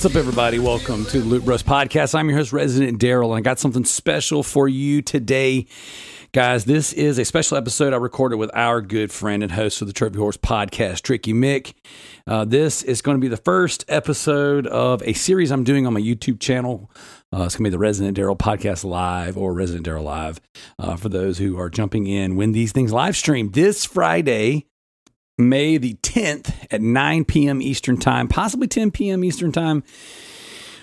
What's up, everybody? Welcome to the Loot Bros Podcast. I'm your host, Resident Darrell, and I got something special for you today. Guys, this is a special episode I recorded with our good friend and host of the Trophy Horse podcast, Tricky Mick. Uh, this is going to be the first episode of a series I'm doing on my YouTube channel. Uh, it's going to be the Resident Darrell Podcast Live or Resident Darrell Live uh, for those who are jumping in when these things live stream this Friday, May the 10th at 9 p.m. Eastern Time, possibly 10 p.m. Eastern Time.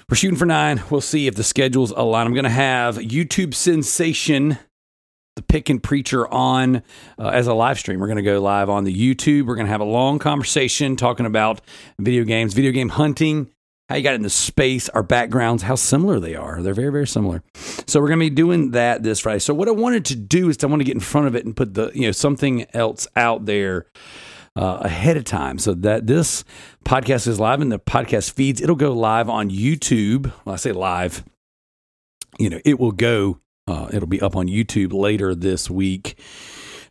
We're shooting for nine. We'll see if the schedules align. I'm going to have YouTube sensation, the pick and Preacher, on uh, as a live stream. We're going to go live on the YouTube. We're going to have a long conversation talking about video games, video game hunting, how you got into space, our backgrounds, how similar they are. They're very, very similar. So we're going to be doing that this Friday. So what I wanted to do is I want to get in front of it and put the you know something else out there uh, ahead of time so that this podcast is live in the podcast feeds. It'll go live on YouTube. Well, I say live, you know, it will go, uh, it'll be up on YouTube later this week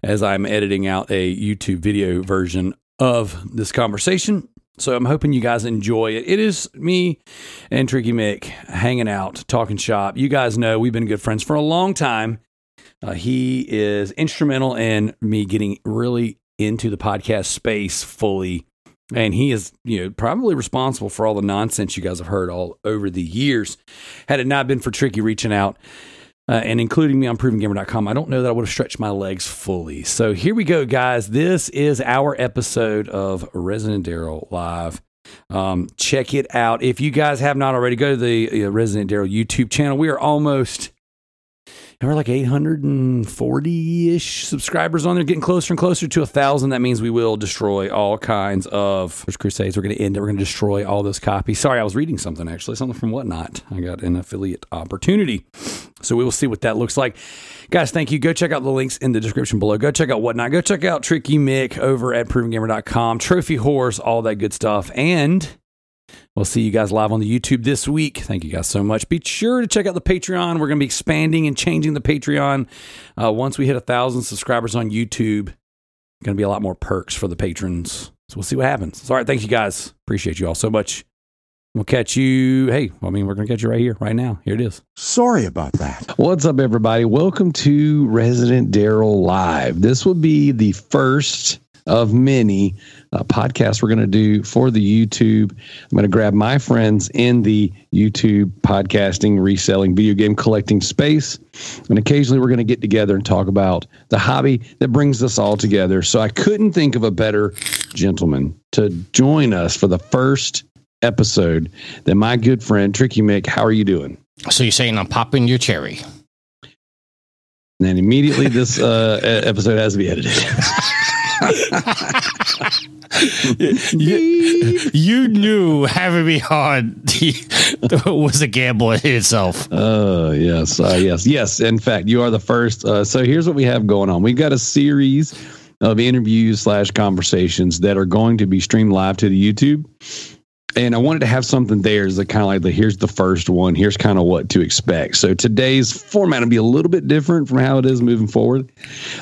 as I'm editing out a YouTube video version of this conversation. So I'm hoping you guys enjoy it. It is me and Tricky Mick hanging out, talking shop. You guys know we've been good friends for a long time. Uh, he is instrumental in me getting really into the podcast space fully. And he is, you know, probably responsible for all the nonsense you guys have heard all over the years. Had it not been for Tricky reaching out uh, and including me on provengamer.com, I don't know that I would have stretched my legs fully. So here we go, guys. This is our episode of Resident Darrell Live. Um, check it out. If you guys have not already, go to the uh, Resident Darrell YouTube channel. We are almost and we're like 840 ish subscribers on there, getting closer and closer to a thousand. That means we will destroy all kinds of crusades. We're going to end it. We're going to destroy all those copies. Sorry, I was reading something actually, something from Whatnot. I got an affiliate opportunity. So we will see what that looks like. Guys, thank you. Go check out the links in the description below. Go check out Whatnot. Go check out Tricky Mick over at provengamer.com, Trophy Horse, all that good stuff. And We'll see you guys live on the YouTube this week. Thank you guys so much. Be sure to check out the Patreon. We're going to be expanding and changing the Patreon. Uh, once we hit a thousand subscribers on YouTube, going to be a lot more perks for the patrons. So we'll see what happens. All right. Thank you guys. Appreciate you all so much. We'll catch you. Hey, I mean, we're going to catch you right here, right now. Here it is. Sorry about that. What's up, everybody? Welcome to Resident Darrell Live. This will be the first of many uh, podcasts we're going to do for the YouTube. I'm going to grab my friends in the YouTube podcasting, reselling, video game collecting space. And occasionally we're going to get together and talk about the hobby that brings us all together. So I couldn't think of a better gentleman to join us for the first episode than my good friend Tricky Mick. How are you doing? So you're saying I'm popping your cherry? And then immediately this uh, episode has to be edited. you, you knew having me on was a gamble in itself. Oh, yes. Uh, yes. Yes. In fact, you are the first. Uh, so here's what we have going on. We've got a series of interviews slash conversations that are going to be streamed live to the YouTube. And I wanted to have something there is kind of like the here's the first one, here's kind of what to expect. So today's format will be a little bit different from how it is moving forward.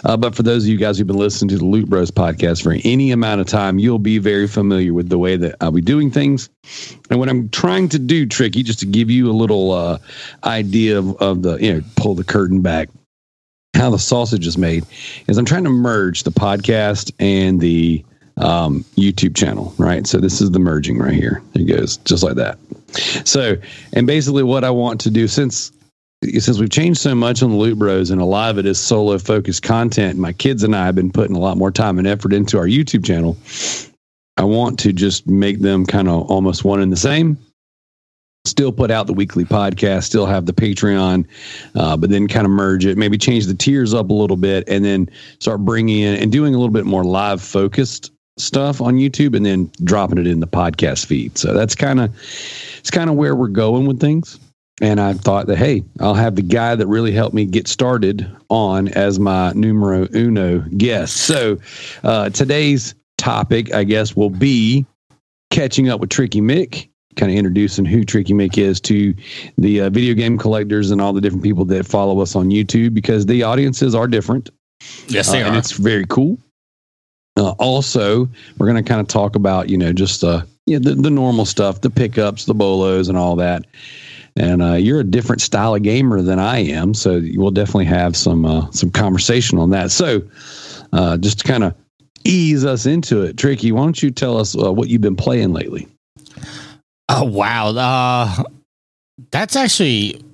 Uh, but for those of you guys who've been listening to the Loot Bros podcast for any amount of time, you'll be very familiar with the way that I'll be doing things. And what I'm trying to do, Tricky, just to give you a little uh, idea of, of the, you know, pull the curtain back how the sausage is made is I'm trying to merge the podcast and the um, YouTube channel, right? So this is the merging right here. It goes just like that. So, and basically what I want to do since since we've changed so much on the Loot Bros and a lot of it is solo focused content, my kids and I have been putting a lot more time and effort into our YouTube channel. I want to just make them kind of almost one and the same still put out the weekly podcast, still have the Patreon, uh, but then kind of merge it, maybe change the tiers up a little bit, and then start bringing in and doing a little bit more live focused stuff on YouTube, and then dropping it in the podcast feed. So that's kind of it's kind of where we're going with things. And I thought that hey, I'll have the guy that really helped me get started on as my numero uno guest. So uh, today's topic, I guess, will be catching up with Tricky Mick kind of introducing who Tricky Mick is to the uh, video game collectors and all the different people that follow us on YouTube because the audiences are different. Yes, they uh, are. And it's very cool. Uh, also, we're going to kind of talk about, you know, just uh, yeah, the, the normal stuff, the pickups, the bolos, and all that. And uh, you're a different style of gamer than I am, so we'll definitely have some uh, some conversation on that. So, uh, just to kind of ease us into it, Tricky, why don't you tell us uh, what you've been playing lately? Oh wow, uh, that's actually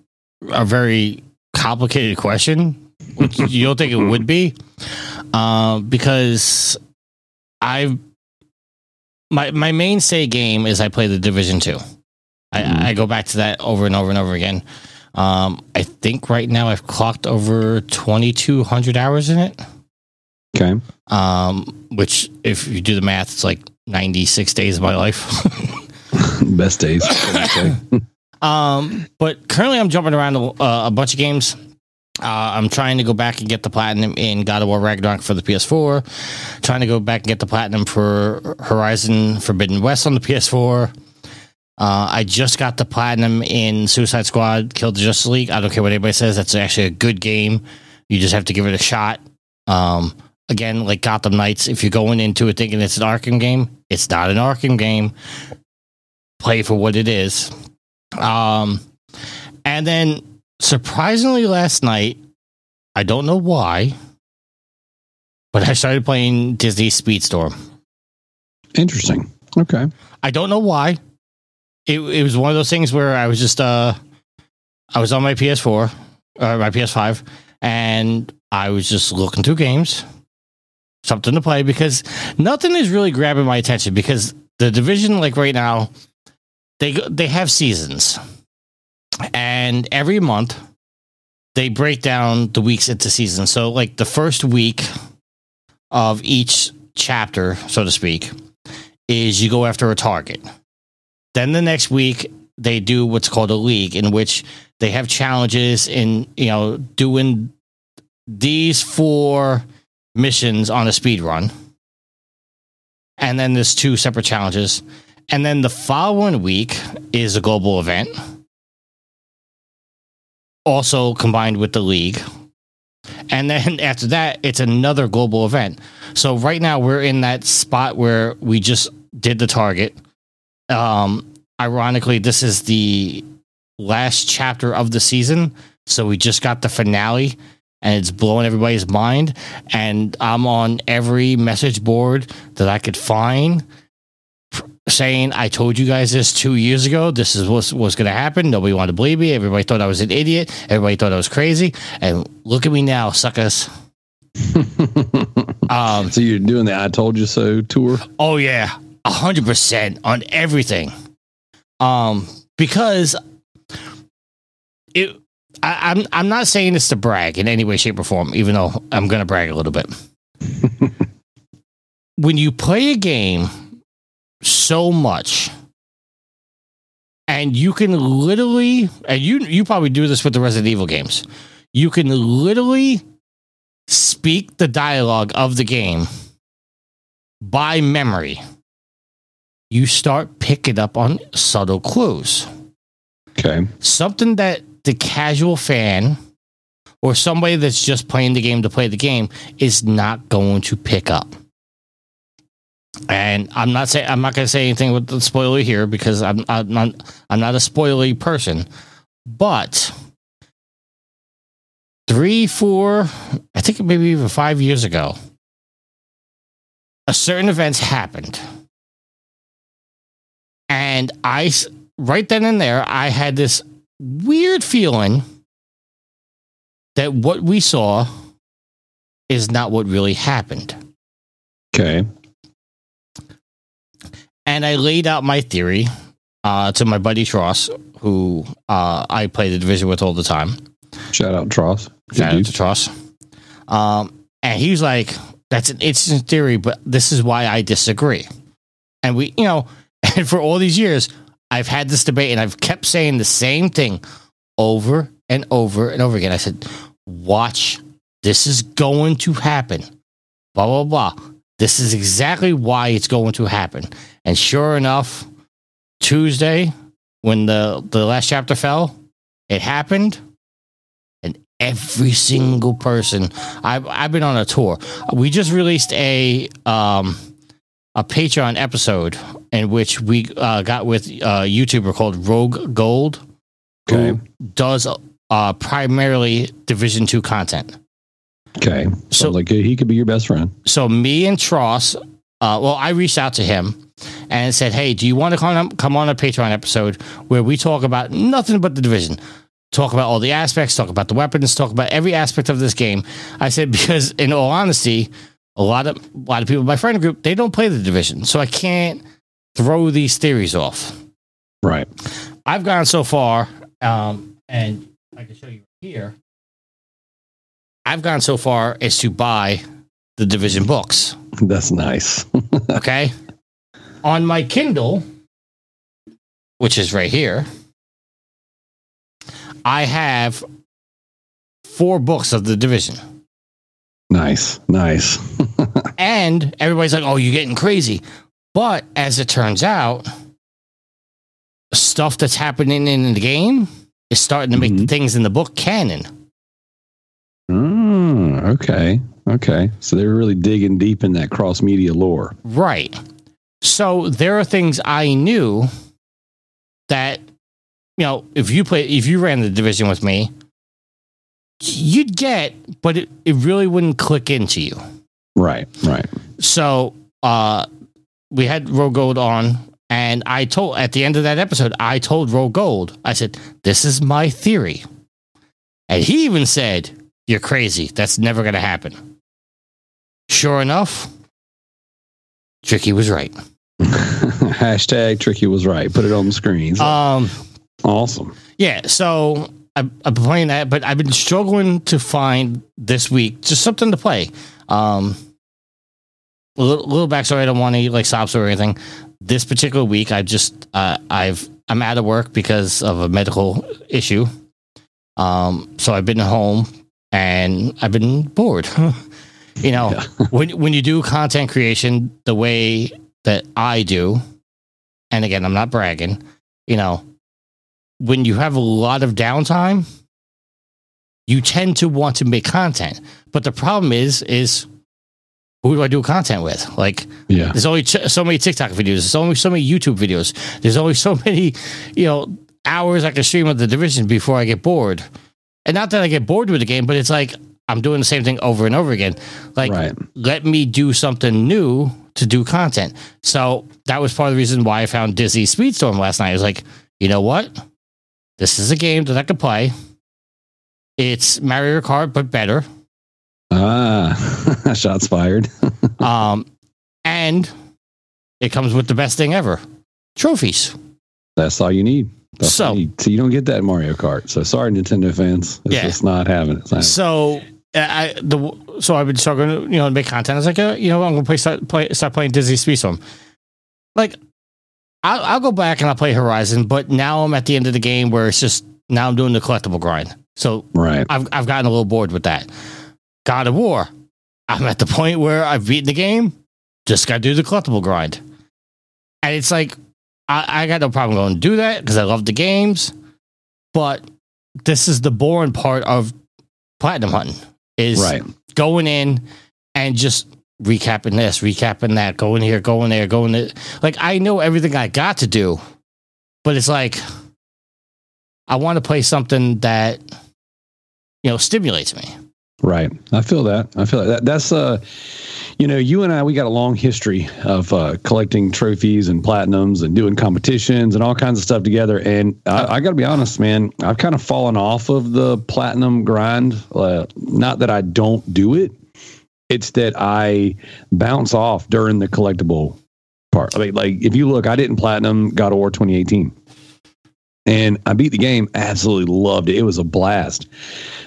a very complicated question, which you don't think it would be, uh, because I my my mainstay game is I play the Division Two. I, Mhm. I go back to that over and over and over again. Um, I think right now I've clocked over twenty two hundred hours in it. Okay. Um, which, if you do the math, it's like ninety six days of my life. Best days. Um, but currently I'm jumping around a, uh, a bunch of games. Uh, I'm trying to go back and get the platinum in God of War Ragnarok for the PS4. Trying to go back and get the platinum for Horizon Forbidden West on the PS4. Uh, I just got the platinum in Suicide Squad Kill the Justice League. I don't care what anybody says. That's actually a good game. You just have to give it a shot. Um, again, like Gotham Knights, if you're going into it thinking it's an Arkham game, it's not an Arkham game. Play for what it is. Um, and then surprisingly last night, I don't know why, but I started playing Disney Speedstorm. Interesting. Okay. I don't know why. It it was one of those things where I was just uh I was on my PS4 or my PS5 and I was just looking through games, something to play because nothing is really grabbing my attention because the division like right now they they have seasons. And every month they break down the weeks into seasons. So like the first week of each chapter, so to speak, is you go after a target. Then the next week they do what's called a league in which they have challenges in, you know, doing these four missions on a speed run. And then there's two separate challenges. And then the following week is a global event. Also combined with the league. And then after that, it's another global event. So right now we're in that spot where we just did the target. Um, ironically, this is the last chapter of the season, so we just got the finale, and it's blowing everybody's mind. And I'm on every message board that I could find, saying, "I told you guys this two years ago. This is what was going to happen. Nobody wanted to believe me. Everybody thought I was an idiot. Everybody thought I was crazy. And look at me now, suckers." Um, so you're doing the I told you so tour? Oh yeah, a hundred percent on everything. Um, because it, I, I'm I'm not saying this to brag in any way, shape, or form, even though I'm gonna brag a little bit. when you play a game so much, and you can literally, and you you probably do this with the Resident Evil games, you can literally speak the dialogue of the game by memory, you start picking up on subtle clues. Okay. Something that the casual fan or somebody that's just playing the game to play the game is not going to pick up. And I'm not saying I'm not going to say anything with the spoiler here because I'm I'm not I'm not a spoilery person, but three, four, I think maybe even five years ago, a certain events happened. And I right then and there, I had this weird feeling that what we saw is not what really happened. Okay. And I laid out my theory uh, to my buddy Tross, who uh, I play the division with all the time. Shout out Tross. Good Shout out dude. to Tross. Um, and he was like, "That's an interesting theory, but this is why I disagree." And we, you know, and for all these years, I've had this debate, and I've kept saying the same thing over and over and over again. I said, "Watch, this is going to happen." Blah blah blah. This is exactly why it's going to happen. And sure enough, Tuesday, when the the last chapter fell, it happened and every single person I've, I've been on a tour we just released a um a patreon episode in which we uh, got with a youtuber called rogue gold Okay. who does uh primarily division 2 content Okay. So, So- like he could be your best friend. so me and Tross, uh, well, I reached out to him and said, "Hey, do you want to come come on a Patreon episode where we talk about nothing but the division? Talk about all the aspects, talk about the weapons, talk about every aspect of this game." I said because, in all honesty, a lot of a lot of people in my friend group they don't play the division, so I can't throw these theories off. Right. I've gone so far, um, and I can show you here. I've gone so far as to buy the division books. That's nice. Okay. On my Kindle, which is right here, I have four books of the division. nice. Nice. And everybody's like, oh, you're getting crazy. But as it turns out, stuff that's happening in the game is starting to make Mhm. things in the book canon. Okay. Okay. So they're really digging deep in that cross media lore. Right. So there are things I knew that you know, if you play if you ran the division with me, you'd get, but it, it really wouldn't click into you. Right. Right. So uh we had Roe Gold on and I told at the end of that episode, I told Roe Gold, I said, This is my theory. And he even said, You're crazy. That's never gonna happen. Sure enough, Tricky was right. Hashtag Tricky was right. Put it on the screen. Um awesome. Yeah, so I, I've been playing that, but I've been struggling to find this week just something to play. Um, a little, little backstory. I don't want to like story or anything. This particular week, I just uh, I've I'm out of work because of a medical issue. Um, so I've been home and I've been bored. you know, Yeah. when when you do content creation the way that I do, and again, I'm not bragging. You know, when you have a lot of downtime, you tend to want to make content. But the problem is, is who do I do content with? Like, Yeah. there's only ch- so many TikTok videos. There's only so many YouTube videos. There's only so many, you know, hours I can stream of the division before I get bored. And not that I get bored with the game, but it's like I'm doing the same thing over and over again. Like, right. let me do something new to do content. So that was part of the reason why I found Disney Speedstorm last night. I was like, you know what? This is a game that I could play. It's Mario Kart, but better. Ah, shots fired. Um, and it comes with the best thing ever trophies. That's all you need. So- so you don't get that in Mario Kart. So sorry, Nintendo fans. It's Yeah. just not having it. Not- So I the so I've been struggling, to, you know, to make content. I was like, uh, you know, I'm gonna play start play start playing Disney Speedstorm. Like, I'll, I'll go back and I'll play Horizon, but now I'm at the end of the game where it's just now I'm doing the collectible grind. So right. I've I've gotten a little bored with that. God of War, I'm at the point where I've beaten the game, just got to do the collectible grind, and it's like I, I got no problem going to do that because I love the games, but this is the boring part of platinum hunting is Right. going in and just recapping this, recapping that, going here, going there, going there. Like I know everything I got to do, but it's like I want to play something that you know stimulates me. Right. I feel that. I feel that. that that's uh you know, you and I we got a long history of uh collecting trophies and platinums and doing competitions and all kinds of stuff together. And I, I gotta be honest, man, I've kind of fallen off of the platinum grind. Uh, not that I don't do it. It's that I bounce off during the collectible part. I mean, like if you look, I didn't platinum God of War 2018. And I beat the game, absolutely loved it. It was a blast.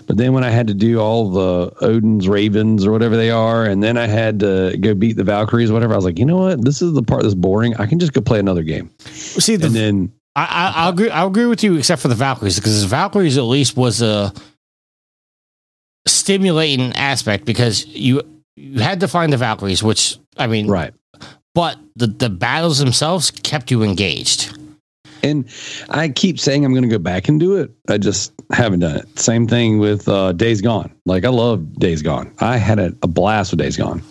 But then when I had to do all the Odin's Ravens or whatever they are, and then I had to go beat the Valkyries, or whatever, I was like, you know what? This is the part that's boring. I can just go play another game. See, the, And then I, I, I'll agree. I'll agree with you, except for the Valkyries, because the Valkyries at least was a stimulating aspect because you you had to find the Valkyries, which I mean, right. but the the battles themselves kept you engaged. And I keep saying I'm going to go back and do it. I just haven't done it. Same thing with uh, Days Gone. Like I love Days Gone. I had a, a blast with Days Gone.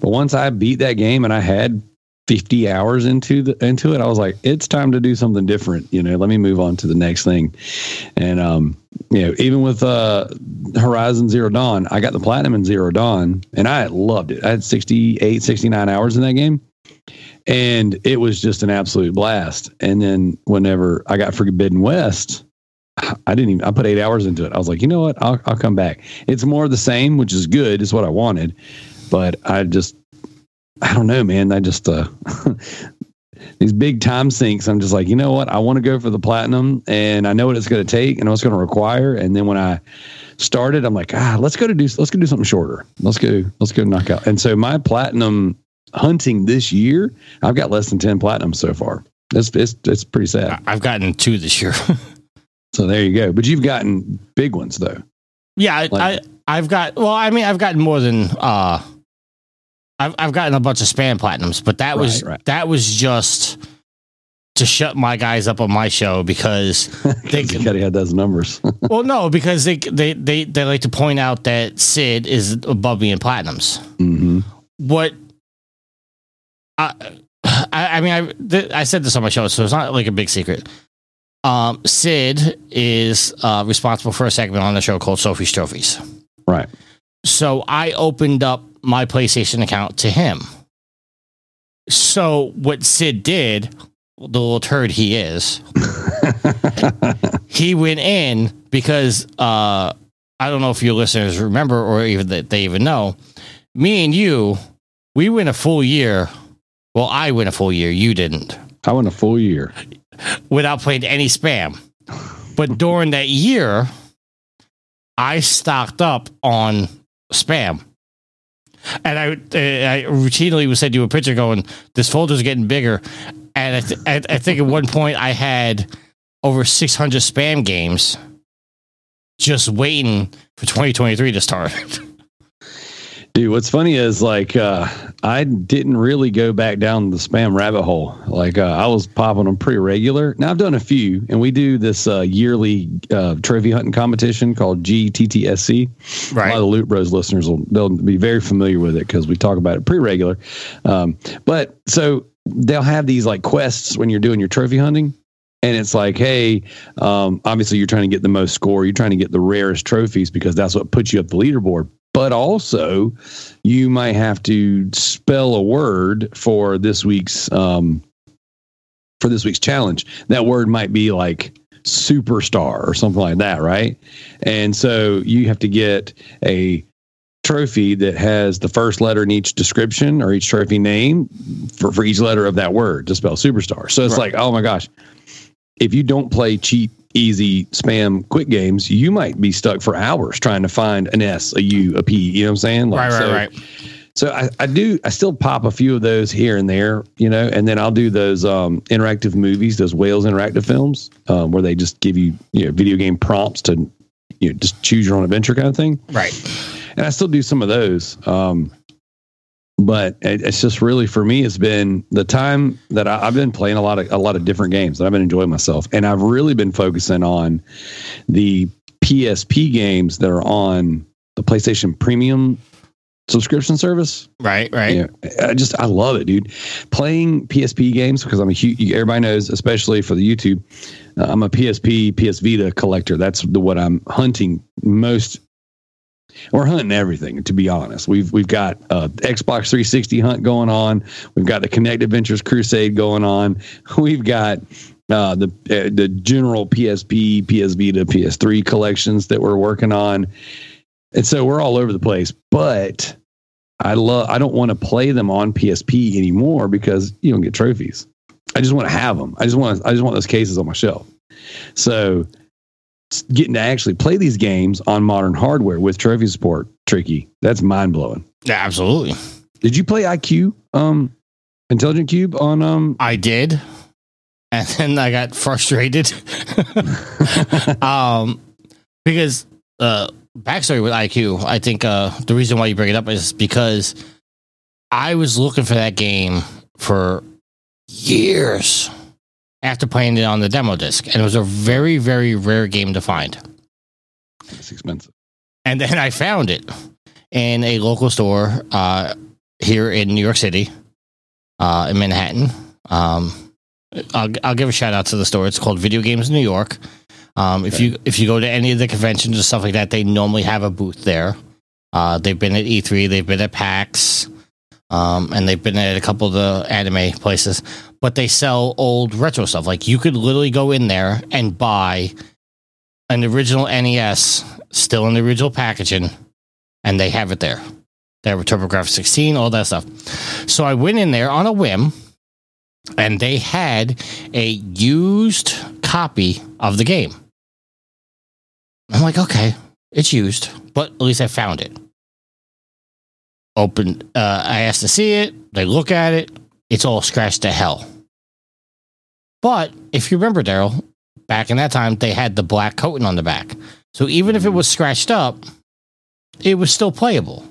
But once I beat that game and I had 50 hours into the into it, I was like, it's time to do something different. You know, let me move on to the next thing. And um, you know, even with uh Horizon Zero Dawn, I got the platinum in Zero Dawn and I loved it. I had 68, 69 hours in that game and it was just an absolute blast. And then whenever I got Forbidden West, I didn't even. I put eight hours into it. I was like, you know what? I'll I'll come back. It's more of the same, which is good. Is what I wanted, but I just I don't know, man. I just uh these big time sinks. I'm just like, you know what? I want to go for the platinum, and I know what it's going to take, and what's going to require. And then when I started, I'm like, ah, let's go to do let's go do something shorter. Let's go let's go knock out. And so my platinum hunting this year, I've got less than ten platinums so far. That's it's it's pretty sad. I've gotten two this year. So there you go. But you've gotten big ones though. yeah, I, Like- I I've got. Well, I mean, I've gotten more than. uh I've I've gotten a bunch of spam platinums, but that was Right, right. that was just to shut my guys up on my show because they gotta have those numbers. well no because they they they they like to point out that Sid is above me in platinums. hmm what I, I I mean I th- I said this on my show, so it's not like a big secret. Um, Sid is uh, responsible for a segment on the show called Sophie's Trophies. Right. So I opened up my PlayStation account to him. So what Sid did, the little turd he is, he went in because uh, I don't know if your listeners remember or even that they even know. Me and you, we went a full year. Well, I went a full year. You didn't I went a full year. without playing any spam. But during that year, I stocked up on spam. And I, uh, I routinely would send you a picture going, this folder's getting bigger. And I, th- I, I think at one point I had over 600 spam games just waiting for 2023 to start. Dude, what's funny is like uh, I didn't really go back down the spam rabbit hole. Like uh, I was popping them pretty regular. Now I've done a few, and we do this uh, yearly uh, trophy hunting competition called GTTSC. Right. A lot of the Loot Bros listeners will they'll be very familiar with it because we talk about it pretty regular. Um, but so they'll have these like quests when you're doing your trophy hunting. And it's like, hey, um, obviously you're trying to get the most score. You're trying to get the rarest trophies because that's what puts you up the leaderboard. But also, you might have to spell a word for this week's um, for this week's challenge. That word might be like superstar or something like that, right? And so you have to get a trophy that has the first letter in each description or each trophy name for, for each letter of that word to spell superstar. So it's Right. like, oh my gosh, if you don't play cheap, easy spam quick games, you might be stuck for hours trying to find an S, a U, a P. You know what I'm saying? Like, right, right, so, right. so I, I do I still pop a few of those here and there, you know, and then I'll do those um, interactive movies, those Wales interactive films, um, where they just give you you know video game prompts to you know just choose your own adventure kind of thing. Right. And I still do some of those. Um, but it, it's just really for me, it's been the time that I, I've been playing a lot of a lot of different games that I've been enjoying myself, and I've really been focusing on the PSP games that are on the PlayStation Premium subscription service. Right, right. Yeah, I just I love it, dude. Playing PSP games because I'm a huge. Everybody knows, especially for the YouTube, uh, I'm a PSP, PS Vita collector. That's the what I'm hunting most. We're hunting everything, to be honest. We've we've got uh, Xbox 360 hunt going on. We've got the Kinect Adventures Crusade going on. We've got uh, the uh, the general PSP, PS Vita, PS3 collections that we're working on, and so we're all over the place. But I love. I don't want to play them on PSP anymore because you don't get trophies. I just want to have them. I just want. I just want those cases on my shelf. So getting to actually play these games on modern hardware with trophy support tricky. That's mind blowing. Yeah, absolutely. Did you play IQ, um, Intelligent Qube on um? I did, and then I got frustrated. um, because uh, backstory with IQ, I think uh, the reason why you bring it up is because I was looking for that game for years after playing it on the demo disc, and it was a very, very rare game to find. It's expensive. And then I found it in a local store uh, here in New York City, uh, in Manhattan. Um, I'll, I'll give a shout out to the store. It's called Video Games New York. Um, if you if you go to any of the conventions or stuff like that, they normally have a booth there. Uh, they've been at E3, they've been at PAX, um, and they've been at a couple of the anime places. But they sell old retro stuff. Like you could literally go in there and buy an original NES, still in the original packaging, and they have it there. They have a TurboGrafx 16, all that stuff. So I went in there on a whim, and they had a used copy of the game. I'm like, okay, it's used, but at least I found it. Open, uh, I asked to see it. They look at it. It's all scratched to hell. But if you remember, Darrell, back in that time, they had the black coating on the back. So even if it was scratched up, it was still playable.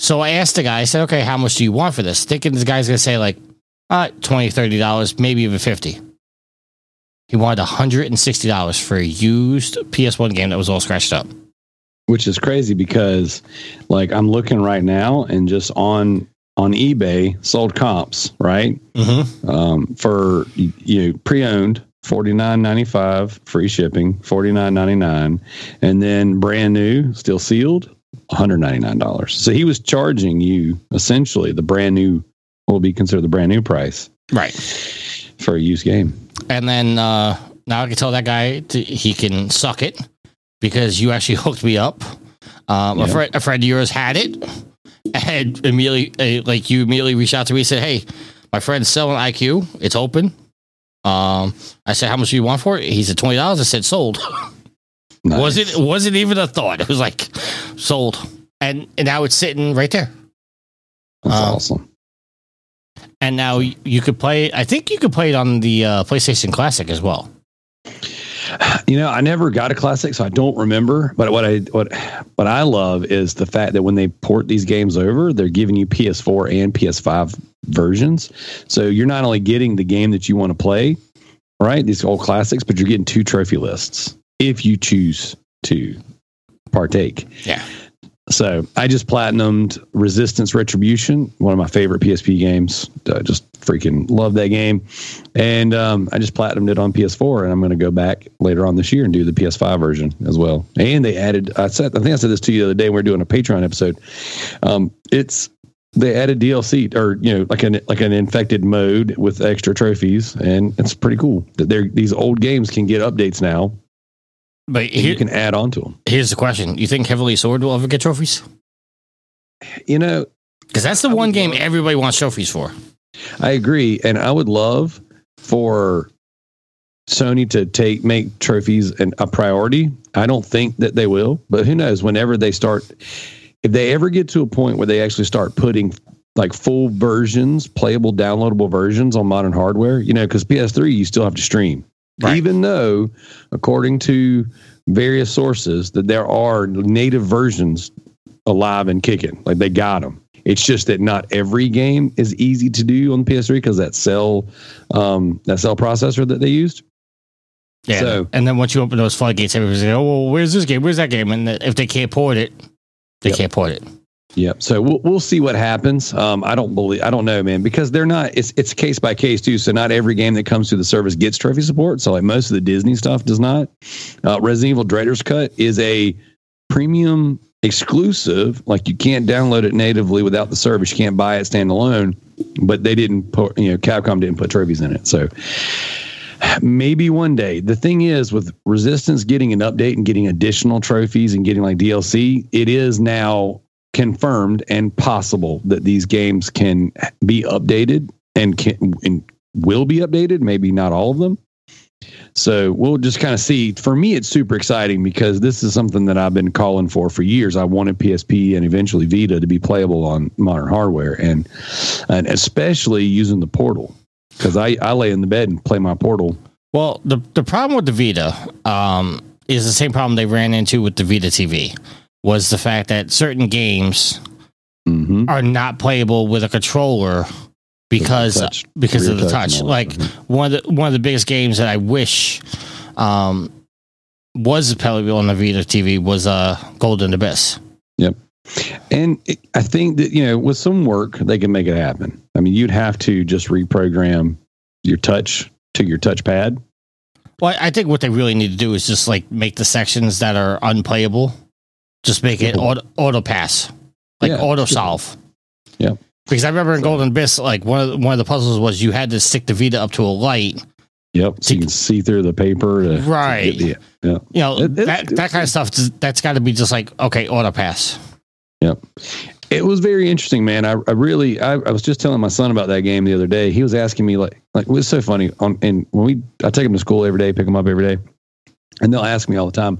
So I asked the guy, I said, okay, how much do you want for this? Thinking this guy's going to say like, uh, 20 $30, maybe even 50 He wanted $160 for a used PS1 game that was all scratched up. Which is crazy because, like, I'm looking right now and just on on eBay sold comps right Mm-hmm. um, for you know, pre-owned forty nine ninety five free shipping forty nine ninety nine and then brand new still sealed one hundred ninety nine dollars. So he was charging you essentially the brand new will be considered the brand new price Right. for a used game. And then uh, now I can tell that guy to, he can suck it because you actually hooked me up. Um, Yeah. a, friend, a friend of yours had it and immediately, uh, like you immediately reached out to me and said, Hey, my friend's selling IQ. It's open. Um, I said, How much do you want for it? He said, $20. I said, Sold. Nice. Was it wasn't even a thought. It was like sold. And, and now it's sitting right there. That's um, awesome. And now you, you could play I think you could play it on the uh, PlayStation Classic as well. You know, I never got a classic, so I don't remember. But what I what what I love is the fact that when they port these games over, they're giving you PS4 and PS5 versions. So you're not only getting the game that you want to play, right? These old classics, but you're getting two trophy lists if you choose to partake. Yeah. So I just platinumed Resistance Retribution, one of my favorite PSP games. I just freaking love that game. And um, I just platinumed it on PS4, and I'm going to go back later on this year and do the PS5 version as well. And they added, I said, I think I said this to you the other day. We are doing a Patreon episode. Um, it's they added DLC or you know like an like an infected mode with extra trophies, and it's pretty cool that these old games can get updates now. But here, you can add on to them. here's the question: You think Heavenly Sword will ever get trophies? You know, Because that's the I one game love- everybody wants trophies for. I agree, and I would love for Sony to take make trophies an, a priority. I don't think that they will, but who knows? Whenever they start, if they ever get to a point where they actually start putting like full versions, playable, downloadable versions on modern hardware, you know, because PS3 you still have to stream, Right. even though according to various sources that there are native versions alive and kicking, like they got them. It's just that not every game is easy to do on the PS3 because that cell, um, that cell processor that they used. Yeah. So- and then once you open those floodgates, everybody's like, "Oh, well, where's this game? Where's that game?" And if they can't port it, they Yep. can't port it. Yep. So we'll we'll see what happens. Um, I don't believe I don't know, man, because they're not. It's it's case by case too. So not every game that comes through the service gets trophy support. So like most of the Disney stuff does not. Uh, Resident Evil Director's Cut is a premium exclusive. Like you can't download it natively without the service. You can't buy it standalone. But they didn't put you know Capcom didn't put trophies in it. So maybe one day. The thing is, with Resistance getting an update and getting additional trophies and getting like DLC, it is now confirmed and possible that these games can be updated and can and will be updated. Maybe not all of them. So we'll just kind of see. For me, it's super exciting because this is something that I've been calling for for years. I wanted PSP and eventually Vita to be playable on modern hardware, and and especially using the Portal because I I lay in the bed and play my Portal. Well, the the problem with the Vita um, is the same problem they ran into with the Vita TV. Was the fact that certain games Mm-hmm. are not playable with a controller because touch, because of the touch and touch. all that. Like Mhm. one of the one of the biggest games that I wish um, was playable on the Vita TV was uh, Golden Abyss. Yep. And it, I think that, you know, with some work, they can make it happen. I mean, you'd have to just reprogram your touch to your touchpad. Well, I think what they really need to do is just like make the sections that are unplayable, just make it auto, auto pass, like Yeah. auto solve. Yeah. Because I remember in Golden Abyss, like one of the, one of the puzzles was you had to stick the Vita up to a light. Yep. So you can see through the paper. To, to Right. get the- yeah. You know It- it- that that kind of stuff. That's got to be just like okay, auto pass. Yep. It was very interesting, man. I, I really, I, I was just telling my son about that game the other day. He was asking me like, like it was so funny. On and when we, I take him to school every day, pick him up every day, and they'll ask me all the time,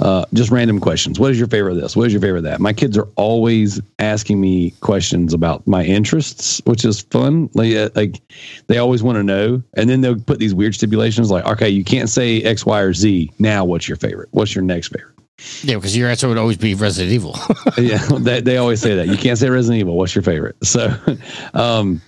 uh, just random questions. What is your favorite of this? What is your favorite of that? My kids are always asking me questions about my interests, which is fun. Like, uh, like they always want to know, and then they'll put these weird stipulations like, okay, you can't say X, Y, or Z. Now, what's your favorite? What's your next favorite? Yeah, because your answer would always be Resident Evil. yeah, they, they always say that. You can't say Resident Evil. What's your favorite? So um,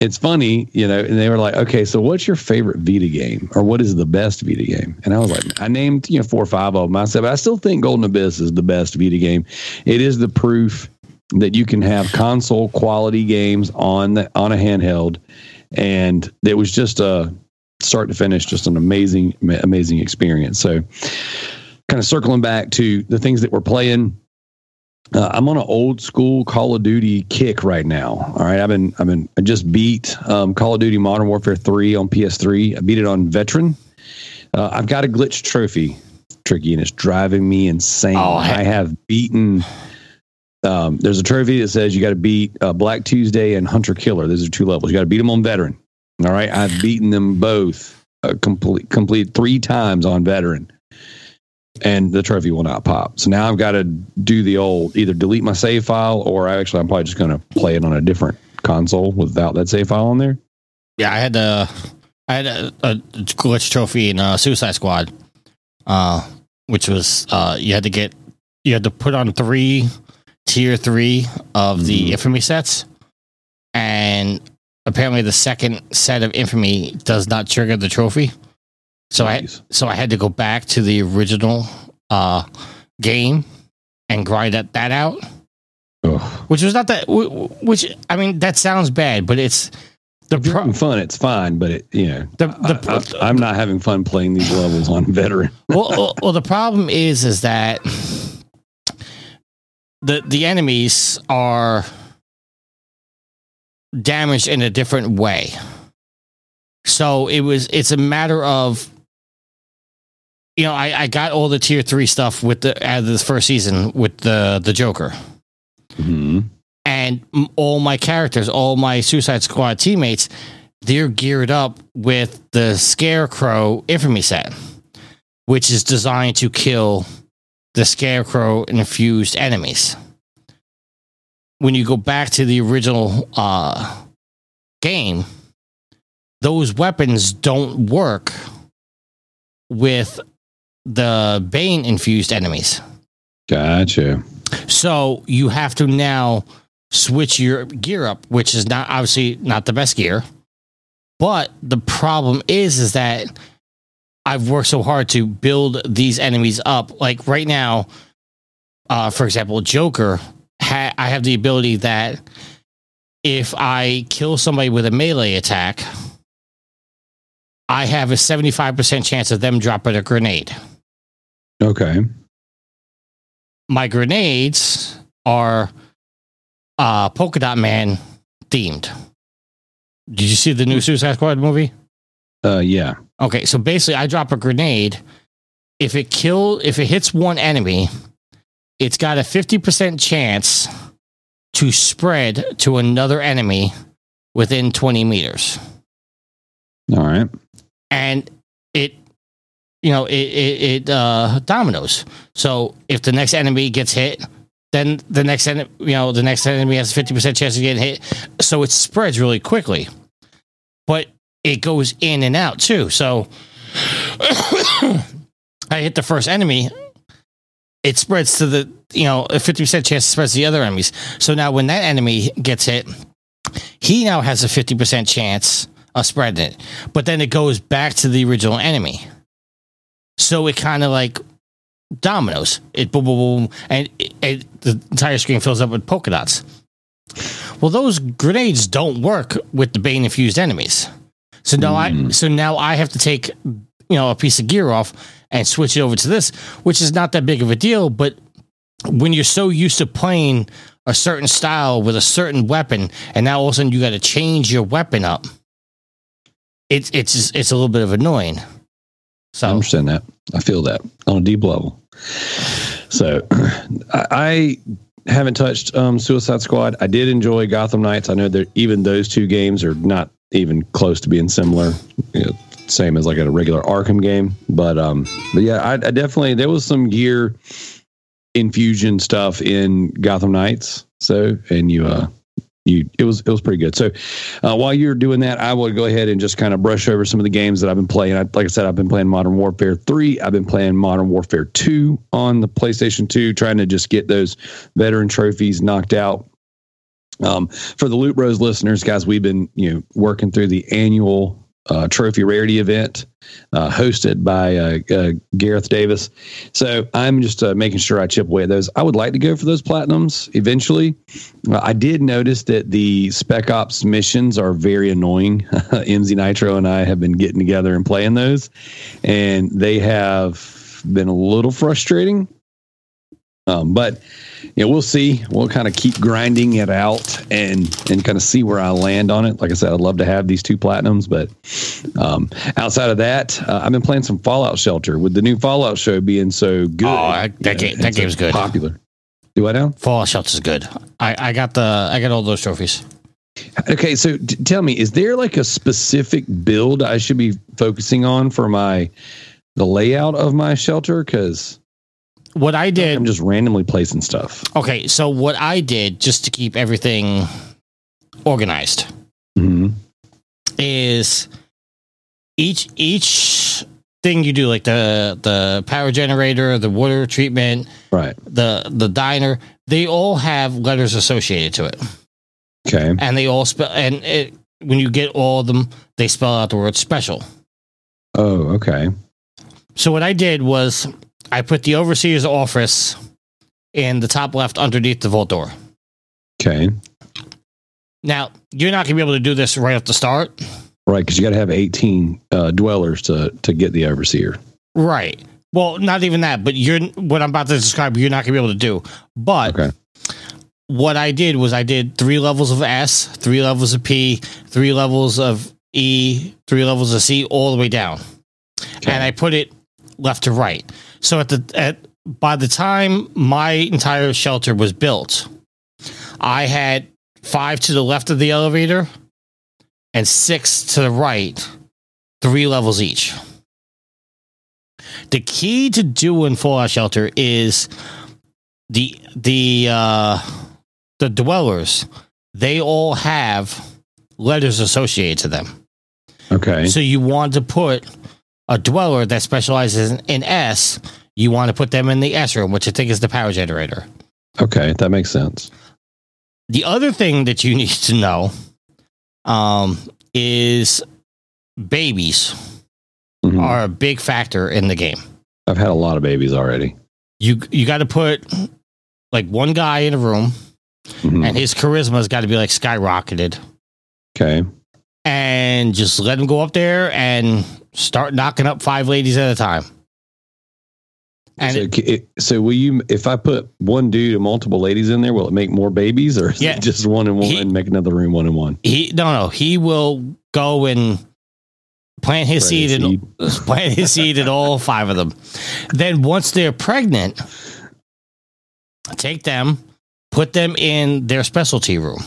it's funny, you know, and they were like, okay, so what's your favorite Vita game or what is the best Vita game? And I was like, I named, you know, four or five of them. I said, but I still think Golden Abyss is the best Vita game. It is the proof that you can have console quality games on the, on a handheld. And it was just a start to finish, just an amazing, amazing experience. So kind of circling back to the things that we're playing. Uh, I'm on an old school Call of Duty kick right now. All right, I've been I've been I just beat um, Call of Duty Modern Warfare 3 on PS3. I beat it on Veteran. Uh, I've got a glitch trophy, tricky, and it's driving me insane. Oh. I have beaten. Um, there's a trophy that says you got to beat uh, Black Tuesday and Hunter Killer. Those are two levels. You got to beat them on Veteran. All right, I've beaten them both uh, complete complete three times on Veteran and the trophy will not pop. So now I've got to do the old either delete my save file or I actually I'm probably just going to play it on a different console without that save file on there. yeah, I had a I had a, a glitch trophy in uh, Suicide Squad, uh, which was uh, you had to get you had to put on three tier three of the Mhm. infamy sets, and apparently the second set of infamy does not trigger the trophy. So I so I had to go back to the original uh, game and grind that, that out, Ugh. which was not that. wh- wh- Which I mean, that sounds bad, but it's the If you're pro- having fun, it's fine, but it, you know, the, the I, am not having fun playing these levels on veteran. well, well, well, the problem is, is that the the enemies are damaged in a different way. So it was. It's a matter of, you know, I, I got all the tier three stuff with the out of the first season with the the Joker, Mhm. and all my characters, all my Suicide Squad teammates, they're geared up with the Scarecrow infamy set, which is designed to kill the Scarecrow infused enemies. When you go back to the original uh, game, those weapons don't work with the Bane infused enemies. Gotcha. So you have to now switch your gear up, which is not obviously not the best gear. But the problem is, is that I've worked so hard to build these enemies up. Like right now, uh, for example, Joker, ha- I have the ability that if I kill somebody with a melee attack, I have a 75% chance of them dropping a grenade. Okay. my grenades are uh polka dot man themed did you see the new suicide squad movie Uh, yeah. okay so basically i drop a grenade if it kill if it hits one enemy it's got a 50% chance to spread to another enemy within 20 meters. All right. And it, you know, it, it, it uh, dominoes. So if the next enemy gets hit, then the next enemy, you know, the next enemy has a 50% chance of getting hit. So it spreads really quickly. But it goes in and out too. So I hit the first enemy, it spreads to the you know a fifty percent chance spreads to the other enemies. So now when that enemy gets hit, he now has a fifty percent chance of spreading it. But then it goes back to the original enemy. So it kind of like dominoes. It boom boom boom, and it, it, the entire screen fills up with polka dots. Well, those grenades don't work with the bane infused enemies. So now I mm. so now I have to take you know a piece of gear off and switch it over to this, which is not that big of a deal. But when you're so used to playing a certain style with a certain weapon, and now all of a sudden you got to change your weapon up, it's it's it's a little bit of annoying. I understand that. I feel that on a deep level. So I, I haven't touched um, Suicide Squad. I did enjoy Gotham Knights. I know that even those two games are not even close to being similar. You know, same as like a regular Arkham game. But um, but yeah, I, I definitely there was some gear infusion stuff in Gotham Knights. So and you uh you it was it was pretty good. So uh, while you're doing that, I will go ahead and just kind of brush over some of the games that I've been playing. I, like I said, I've been playing Modern Warfare three. I've been playing Modern Warfare two on the PlayStation two, trying to just get those veteran trophies knocked out. Um, for the Loot Bros listeners, guys, we've been you know working through the annual uh, trophy rarity event uh, hosted by uh, uh, Gareth Davis. So I'm just uh, making sure I chip away at those. I would like to go for those platinums eventually. Uh, I did notice that the Spec Ops missions are very annoying. MZ Nitro and I have been getting together and playing those, and they have been a little frustrating. Um, but know, we'll see. We'll kind of keep grinding it out and and kind of see where I land on it. Like I said, I'd love to have these two platinums, but um, outside of that, uh, I've been playing some Fallout Shelter with the new Fallout show being so good. Oh, I- that game- that and so game's good. Popular. Do I now? Fallout Shelter is good. I, I got the I got all those trophies. Okay, so t- tell me, is there like a specific build I should be focusing on for my the layout of my shelter? Because What I did I'm just randomly placing stuff. Okay, so what I did just to keep everything organized hmm is each each thing you do, like the the power generator, the water treatment, Right. the the diner, they all have letters associated to it, Okay. and they all spell. And it, when you get all of them, they spell out the word special. Oh, okay. So what I did was I put the overseer's office in the top left underneath the vault door. Okay. Now you're not gonna be able to do this right at the start. Right, because you got to have 18 uh, dwellers to to get the overseer. Right. Well, not even that, but you're what I'm about to describe. You're not gonna be able to do. But Okay. what I did was I did three levels of S, three levels of P, three levels of E, three levels of C, all the way down, Okay. and I put it left to right. So at the at by the time my entire shelter was built, I had five to the left of the elevator and six to the right, three levels each. The key to doing Fallout Shelter is the the uh, the dwellers. They all have letters associated to them. Okay. So you want to put a dweller that specializes in, in S. You want to put them in the S room, which I think is the power generator. Okay, that makes sense. The other thing that you need to know um, is babies Mhm. are a big factor in the game. I've had a lot of babies already. You you got to put like one guy in a room, Mhm. and his charisma's got to be like skyrocketed, Okay. and just let him go up there and start knocking up five ladies at a time. And so, it- so will you? If I put one dude and multiple ladies in there, will it make more babies, or is Yeah. it just one and one, He- and make another room one and one? he no no he will go and plant his Plant his seed and plant his seed in all five of them. Then once they're pregnant, take them put them in their specialty room,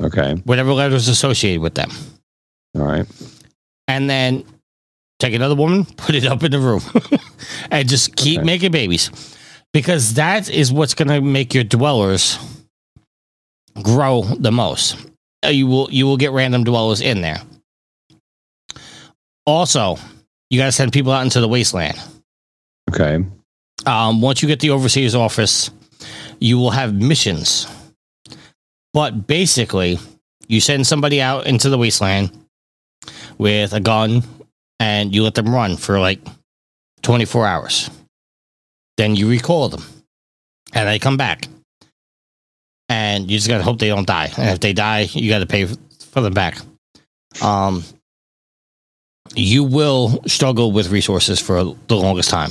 Okay. whatever letters associated with them, All right. and then take another woman, put it up in the room, and just keep Okay. making babies, because that is what's going to make your dwellers grow the most. Uh, You will you will get random dwellers in there. Also, you got to send people out into the wasteland. Okay. um, once you get the overseer's office, you will have missions. But basically, you send somebody out into the wasteland with a gun and you let them run for like 24 hours. Then you recall them and they come back. And you just got to hope they don't die. And if they die, you got to pay for them back. Um, you will struggle with resources for the longest time.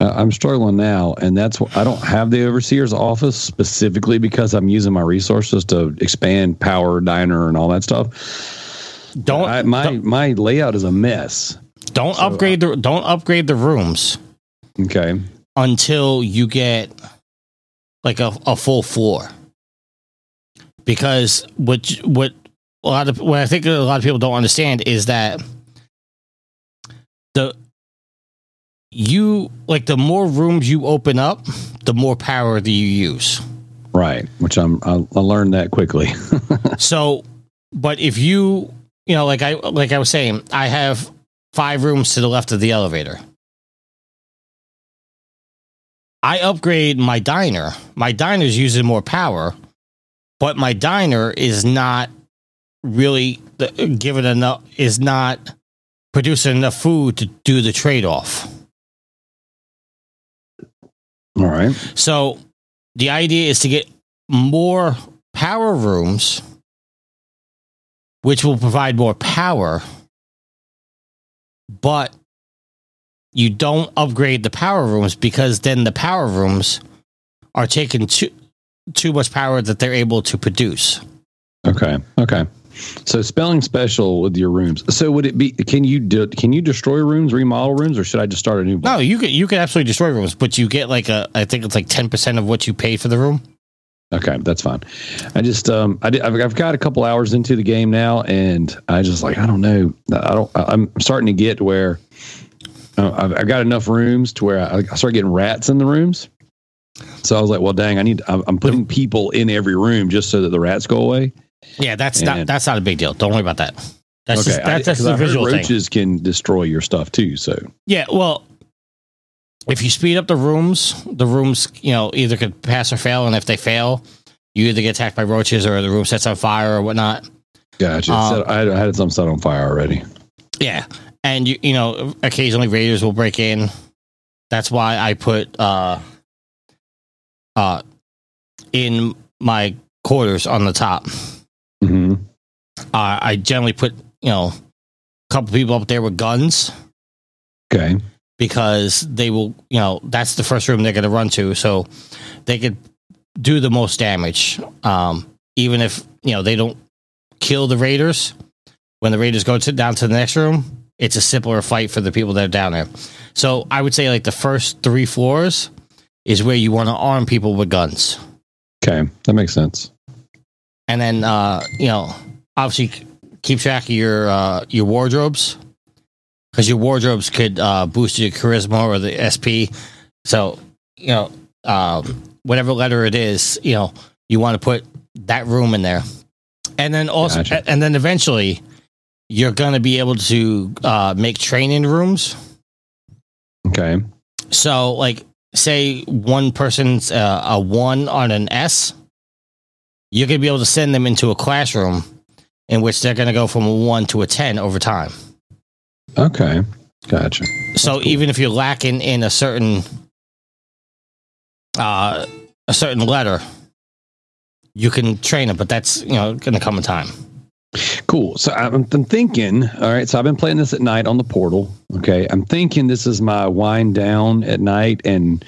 I'm struggling now, and that's wh- I don't have the overseer's office specifically because I'm using my resources to expand power, diner, and all that stuff. Don't I, my don't, my layout is a mess. don't so, upgrade the don't upgrade the rooms Okay. until you get like a, a full floor. Because what what a lot of what I think a lot of people don't understand is that the you like the more rooms you open up, the more power that you use. Right. Which I'm I, I learned that quickly. So, but if you, you know, like I like I was saying, I have five rooms to the left of the elevator. I upgrade my diner. My diner's using more power, but my diner is not really given enough is not producing enough food to do the trade off. all right. So the idea is to get more power rooms, which will provide more power, but you don't upgrade the power rooms because then the power rooms are taking too too much power that they're able to produce. Okay. Okay. So spelling special with your rooms. So would it be? Can you do? Can you destroy rooms, remodel rooms, or should I just start a new? No, you could you could absolutely destroy rooms, but you get like a I think it's like ten percent of what you paid for the room. Okay, that's fine. I just um I did, I've, I've got a couple hours into the game now, and I just like I don't know. I don't. I'm starting to get to where uh, I've, I've got enough rooms to where I, I start getting rats in the rooms. So I was like, well, dang, I need. I'm, putting people in every room just so that the rats go away. Yeah, that's not that's not a big deal. Don't worry about that. That's just I- that's, that's 'cause the I visual thing. roaches can destroy your stuff too. So Yeah, well, if you speed up the rooms, the rooms, you know, either could pass or fail, and if they fail, you either get attacked by roaches or the room sets on fire or whatnot. gotcha. Um, Set- I, had, I had some set on fire already. Yeah, and you you know, occasionally raiders will break in. That's why I put uh uh in my quarters on the top. hmm Uh, I generally put you know a couple people up there with guns. Okay. Because they will, you know, that's the first room they're going to run to. So they could do the most damage. Um, even if, you know, they don't kill the Raiders, when the Raiders go to, down to the next room, it's a simpler fight for the people that are down there. So I would say like the first three floors is where you want to arm people with guns. Okay, that makes sense. And then, uh, you know, obviously keep track of your, uh, your wardrobes because your wardrobes could uh, boost your charisma or the SP. So, you know, um, whatever letter it is, you know, you want to put that room in there. And then also, Gotcha. and then eventually, you're going to be able to uh, make training rooms. Okay. So, like, say one person's uh, a one on an S, you're going to be able to send them into a classroom in which they're going to go from a one to a 10 over time. Okay. Gotcha. so cool. even if you're lacking in a certain uh a certain letter you can train them but that's you know gonna come in time Cool. So I'm, I'm thinking, all right. So I've been playing this at night on the portal. Okay. I'm thinking this is my wind down at night, and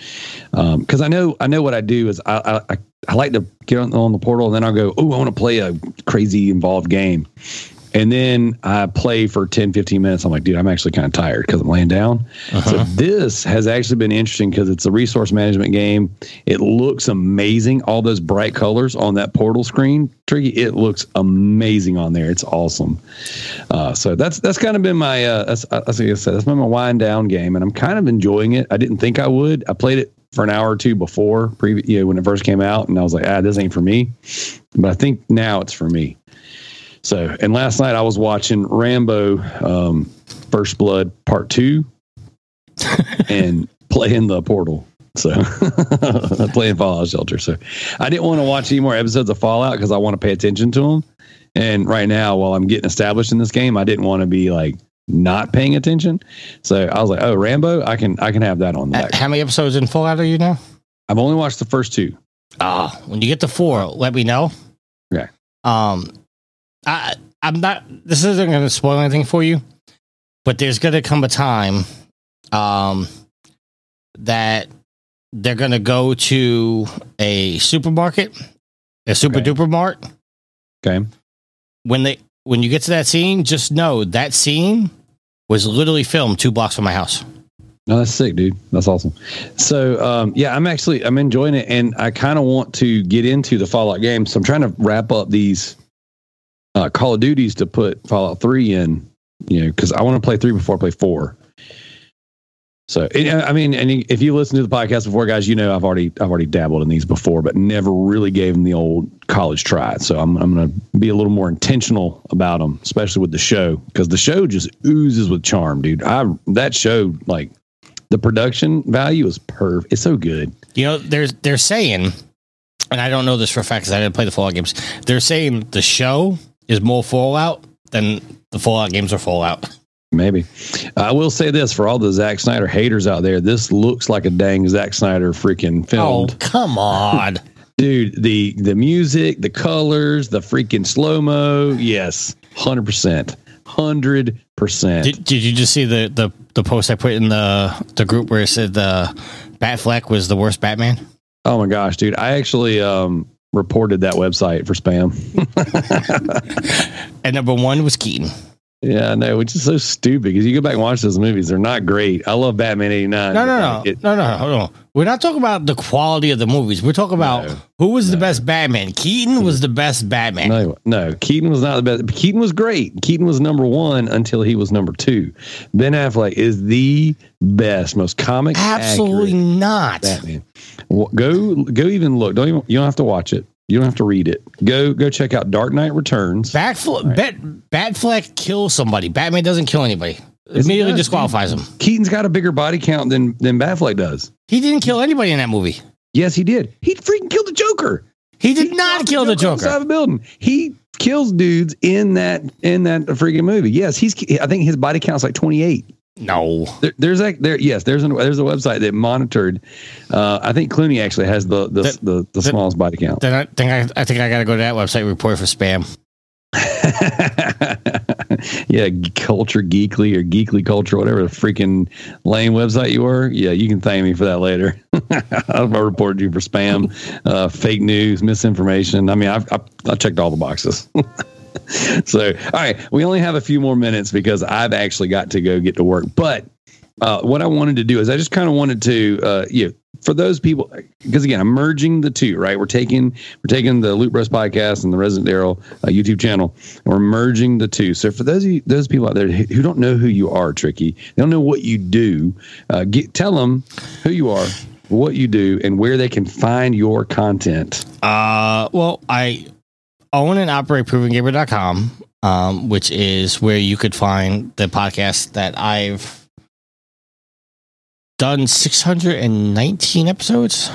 because I know I know what I do is I I, I like to get on, on the portal, and then I'll go, oh, I want to play a crazy involved game, And then I play for 10, 15 minutes. I'm like, dude, I'm actually kind of tired because I'm laying down. So this has actually been interesting because it's a resource management game. It looks amazing. All those bright colors on that portal screen, Tricky, it looks amazing on there. It's awesome. Uh, so that's that's kind of been my uh, that's, that's like I said, that's been my wind down game, and I'm kind of enjoying it. I didn't think I would. I played it for an hour or two before, previous, you know, when it first came out, and I was like, ah, this ain't for me. But I think now it's for me. So, and last night I was watching Rambo um, First Blood Part Two and playing the Portal. So, playing Fallout Shelter. So, I didn't want to watch any more episodes of Fallout because I want to pay attention to them. And right now, while I'm getting established in this game, I didn't want to be like not paying attention. So I was like, "Oh, Rambo, I can I can have that on back." How many episodes in Fallout are you now? I've only watched the first two. Ah, when you get to four, let me know. Yeah. Um, I I'm not. This isn't going to spoil anything for you, but there's going to come a time, um, that they're going to go to a supermarket, a super Okay. duper mart. Okay. When they when you get to that scene, just know that scene was literally filmed two blocks from my house. No, that's sick, dude. That's awesome. So, um, yeah, I'm actually I'm enjoying it, and I kind of want to get into the Fallout games. So I'm trying to wrap up these uh, Call of Duties to put Fallout Three in, you know, because I want to play three before I play four. So, I mean, and if you listen to the podcast before, guys, you know I've already I've already dabbled in these before, but never really gave them the old college try. So I'm I'm going to be a little more intentional about them, especially with the show, because the show just oozes with charm, dude. I that show like the production value is perf. It's so good. You know, there's they're saying, and I don't know this for a fact because I didn't play the Fallout games. They're saying the show is more Fallout than the Fallout games are Fallout. Maybe. I will say this for all the Zack Snyder haters out there, this looks like a dang Zack Snyder freaking film. Oh, come on. Dude, the the music, the colors, the freaking slow-mo, yes. 100%. 100%. Did, did you just see the, the, the post I put in the, the group where it said the Batfleck was the worst Batman? oh my gosh, dude. I actually um reported that website for spam. And number one was Keaton. Yeah, no, which is so stupid because you go back and watch those movies, they're not great. I love Batman 89. No, no, no, it- no, no, hold on. We're not talking about the quality of the movies. We're talking about No. who was the best Batman. Keaton was the best Batman. No, no. Keaton was not the best. Keaton was great. Keaton was number one until he was number two. Ben Affleck is the best, most comic. Absolutely not. Batman. Go, go. Even look. Don't even. You don't have to watch it. You don't have to read it. Go, go check out Dark Knight Returns. Batfleck, Bat, Batfleck kills somebody. Batman doesn't kill anybody. Immediately disqualifies him. Keaton's got a bigger body count than than Batfleck does. He didn't kill anybody in that movie. Yes, he did. He freaking killed the Joker. He did He not kill the Joker. of a building. He kills dudes in that in that freaking movie. Yes, he's. I think his body count's like twenty eight. No. There, there's a there. Yes, there's a there's a website that monitored. Uh, I think Clooney actually has the the That- the, the that- smallest body count. Then I think I, I think I got to go to that website report for spam. yeah, culture geekly or geekly culture, whatever the freaking lame website you were. Yeah, you can thank me for that later. I've reported you for spam, uh, fake news, misinformation. I mean, I've, I've I checked all the boxes. so, all right, we only have a few more minutes because I've actually got to go get to work. But uh, what I wanted to do is I just kind of wanted to, uh, you know, for those people, because again, I'm merging the two, right? We're taking we're taking the Loot Bros podcast and the Resident Darrell uh, YouTube channel, and we're merging the two. So for those you, those people out there who who don't know who you are, Tricky, they don't know what you do. Uh, get tell them who you are, what you do, and where they can find your content. Uh, well, I own and operate provengamer.com, um, which is where you could find the podcast that I've done 619 episodes.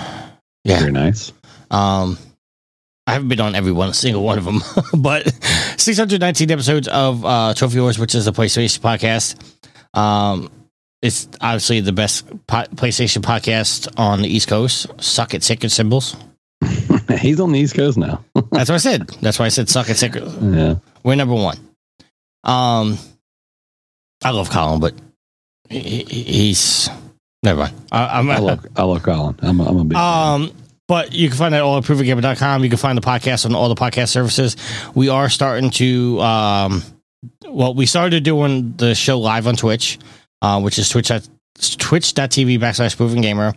Yeah. Very nice. Um, I haven't been on every one single one of them, but 619 episodes of uh, Trophy Wars, which is a PlayStation podcast. Um, it's obviously the best po- PlayStation podcast on the East Coast. Suck at sacred symbols. He's on the East Coast now. That's what I said. That's why I said suck at sacred. yeah. We're number one. Um, I love Colin, but he, he- he's never mind. I, I'm I love I love Colin. I'm a, I'm a big. Um, but you can find that all at provengamer.com. You can find the podcast on all the podcast services. We are starting to um, well, we started doing the show live on Twitch, uh, which is Twitch at twitch.tv backslash proven gamer.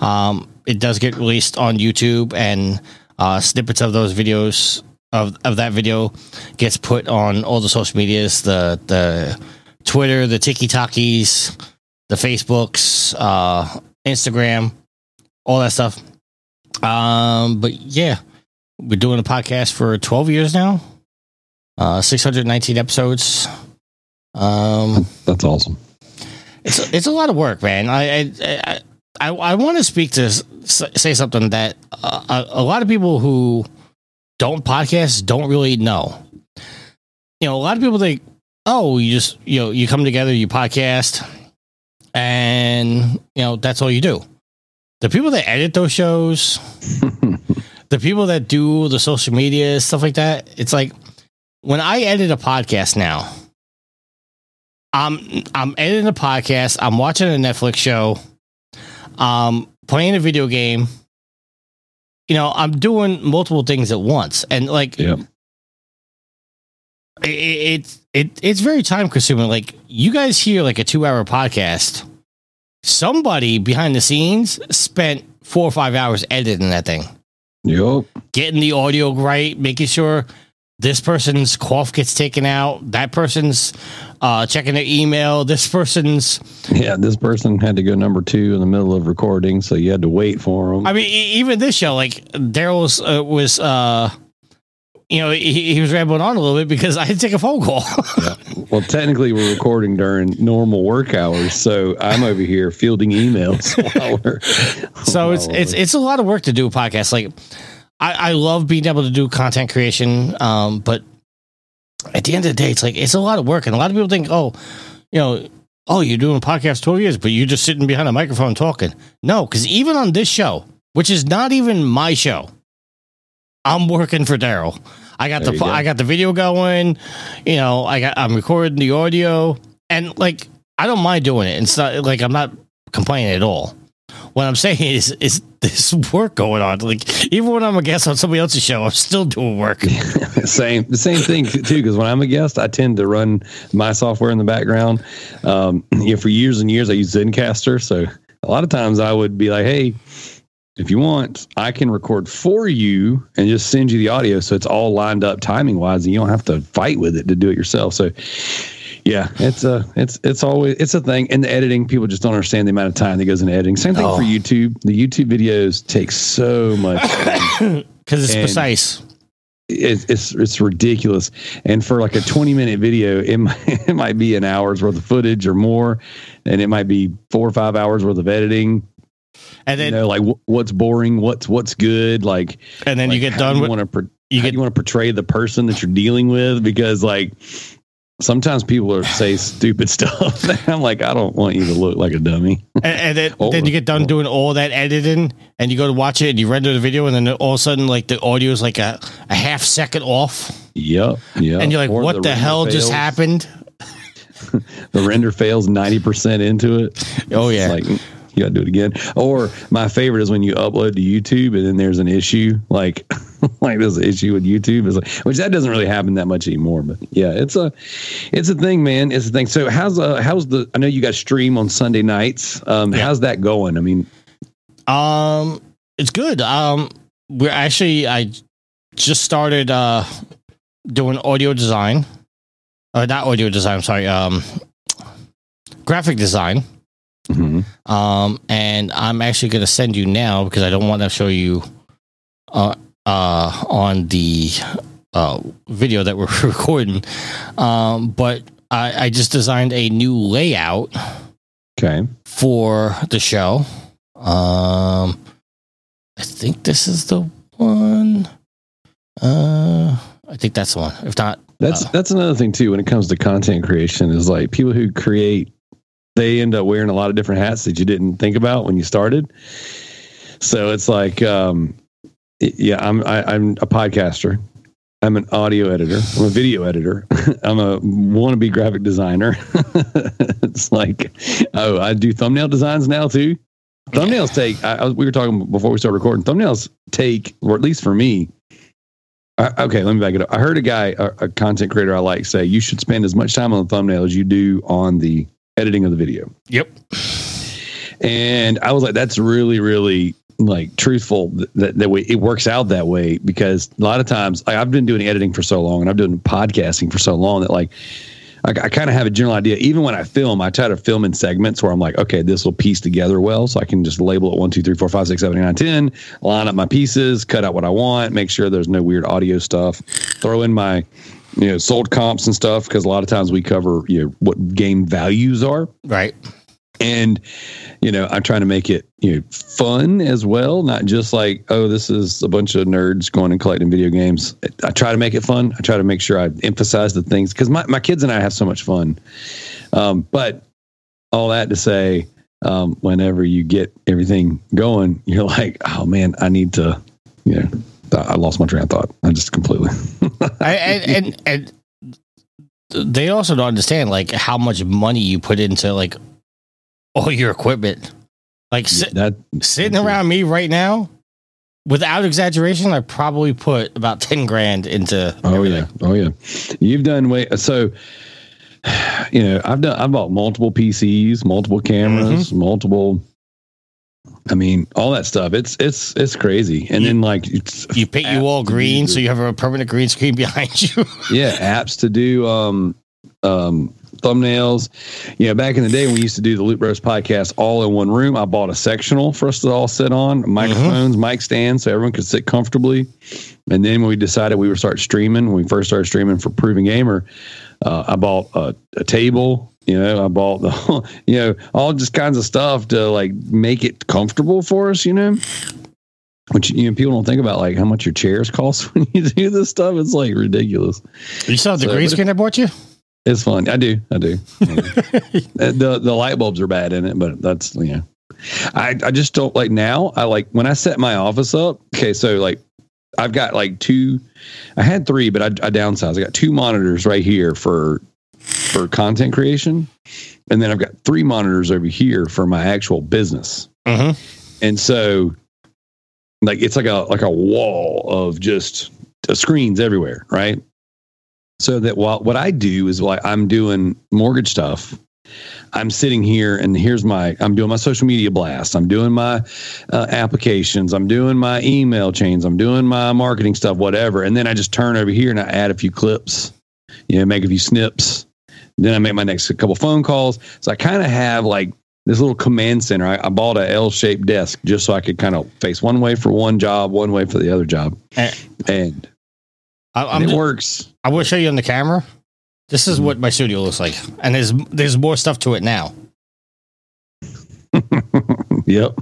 Um, it does get released on YouTube and uh, snippets of those videos of, of that video gets put on all the social medias, the the Twitter, the TikTokies, the Facebooks, uh, Instagram, all that stuff. Um, but yeah, we're doing a podcast for 12 years now. Uh, 619 episodes. Um, That's awesome. It's it's a lot of work, man. I I I, I, I want to speak to say something that uh, a, a lot of people who don't podcast don't really know. You know, a lot of people think, oh, you just you know you come together, you podcast, and you know that's all you do. The people that edit those shows, the people that do the social media stuff like that, it's like when I edit a podcast now. I'm I'm editing a podcast. I'm watching a Netflix show. Um, playing a video game. You know, I'm doing multiple things at once, and like, Yep. it, it, it it's very time consuming. Like, you guys hear like a two hour podcast. Somebody behind the scenes spent four or five hours editing that thing Yup. getting the audio right, making sure this person's cough gets taken out, that person's uh, checking their email, this person's. Yeah, this person had to go number two in the middle of recording, so you had to wait for them. I mean, even this show, like Darrell's uh, was, uh, you know, he, he was rambling on a little bit because I had to take a phone call. well, technically, we're recording during normal work hours, so I'm over here fielding emails while we're. so it's it's it's a lot of work to do a podcast. Like, I, I love being able to do content creation, um, but at the end of the day, it's like it's a lot of work, and a lot of people think, oh, you know, oh, you're doing a podcast twelve years, but you're just sitting behind a microphone talking. No, because even on this show, which is not even my show, I'm working for Darrell. I got There the go. I got the video going, you know, I got I'm recording the audio, and like I don't mind doing it. It's not like I'm not complaining at all. What I'm saying is, is this work going on? Like even when I'm a guest on somebody else's show, I'm still doing work. same the same thing too because when i'm a guest i tend to run my software in the background um you know for years and years i use Zencastr so a lot of times i would be like hey if you want i can record for you and just send you the audio so it's all lined up timing wise and you don't have to fight with it to do it yourself so yeah it's a it's it's always it's a thing in the editing people just don't understand the amount of time that goes into editing same thing Oh. for youtube the youtube videos take so much Because it's And- precise. it's it's it's ridiculous. And for like a 20 minute video, it might, it might be an hour's worth of footage or more, and it might be four or five hours worth of editing. And then, You then know, like wh- what's boring, what's what's good, like and then you get done do with you want to you you, get you want to portray the person that you're dealing with because like sometimes people are say stupid stuff. I'm like, I don't want you to look like a dummy. and, and then, Oh, then you get done oh. doing all that editing and you go to watch it and you render the video and then all of a sudden like the audio is like a, a half second off Yep, yeah. and you're like Or what the, render hell just happened The render fails 90% into it. oh yeah Like you got to do it again. Or my favorite is when you upload to YouTube and then there's an issue. Like like there's an issue with YouTube. Is like, which that doesn't really happen that much anymore. But yeah, it's a it's a thing, man. It's a thing. So how's uh how's the? I know you guys stream on Sunday nights. Um, Yeah. how's that going? I mean, Um, it's good. Um, we're actually I just started uh doing audio design. Uh, not audio design. I'm sorry. Um, graphic design. Mhm. Um, and I'm actually going to send you now because I don't want to show you uh, uh, on the uh, video that we're recording. Um, but I, I just designed a new layout okay, for the show. Um, I think this is the one. Uh, I think that's the one. If not, that's Uh. that's another thing too. When it comes to content creation, is like people who create, they end up wearing a lot of different hats that you didn't think about when you started. So it's like, um, yeah, I'm I, I'm a podcaster. I'm an audio editor. I'm a video editor. I'm a wannabe graphic designer. it's like, oh, I do thumbnail designs now too. Thumbnails take. I, I we were talking before we started recording. Thumbnails take, or at least for me, I, okay, let me back it up. I heard a guy, a, a content creator I like, say you should spend as much time on the thumbnail as you do on the editing of the video. Yep. And I was like, that's really, really like truthful that, that way it works out that way because a lot of times like, I've been doing editing for so long and I've been podcasting for so long that like I, I kind of have a general idea. Even when I film, I try to film in segments where I'm like, okay, this will piece together well, so I can just label it one, two, three, four, five, six, seven, eight, nine, ten. Line up my pieces, cut out what I want, make sure there's no weird audio stuff. Throw in my you know sold comps and stuff because a lot of times we cover you know what game values are. Right. and you know i'm trying to make it you know fun as well not just like oh this is a bunch of nerds going and collecting video games. I try to make it fun. I try to make sure i emphasize the things because my, my kids and i have so much fun. Um, but all that to say um, whenever you get everything going you're like oh man i need to you know i lost my train of thought. I just completely I, and, and and they also don't understand like how much money you put into like all your equipment. Like sit, that sitting around me right now, without exaggeration, I probably put about ten grand into. Oh everything. yeah, oh yeah. You've done way so. You know, I've done. I've bought multiple PCs, multiple cameras, mm-hmm. multiple. I mean, all that stuff. It's it's it's crazy. And You- then like it's You paint you all green, so you have a permanent green screen behind you. yeah, apps to do um um thumbnails. You know, back in the day when we used to do the Loot Bros podcast all in one room, I bought a sectional for us to all sit on, microphones, mic stands, so everyone could sit comfortably. And then when we decided we would start streaming, when we first started streaming for Proven Gamer, uh, I bought a, a table. You know, I bought the, you know, all just kinds of stuff to like make it comfortable for us. You know, which you know people don't think about like how much your chairs cost when you do this stuff. It's like ridiculous. you saw the So- green screen I bought you? It's fun. I do. I do. I do. The the light bulbs are bad in it, but that's you know. I I just don't like now. I like when I set my office up. Okay, so like I've got like two. I had three, but I, I downsized. I got two monitors right here for for content creation, and then I've got three monitors over here for my actual business. Mm-hmm. And so, like it's like a like a wall of just uh, screens everywhere, right? So that while what I do is like I'm doing mortgage stuff, I'm sitting here and here's my I'm doing my social media blast, I'm doing my uh, applications, I'm doing my email chains, I'm doing my marketing stuff, whatever, and then I just turn over here and I add a few clips, you know, make a few snips. Then I make my next couple phone calls. So I kind of have like this little command center. I, I bought a L-shaped desk just so I could kind of face one way for one job, one way for the other job, And and, I, I'm and it ju- works. I will show you on the camera. This is what my studio looks like, and there's there's more stuff to it now. yep.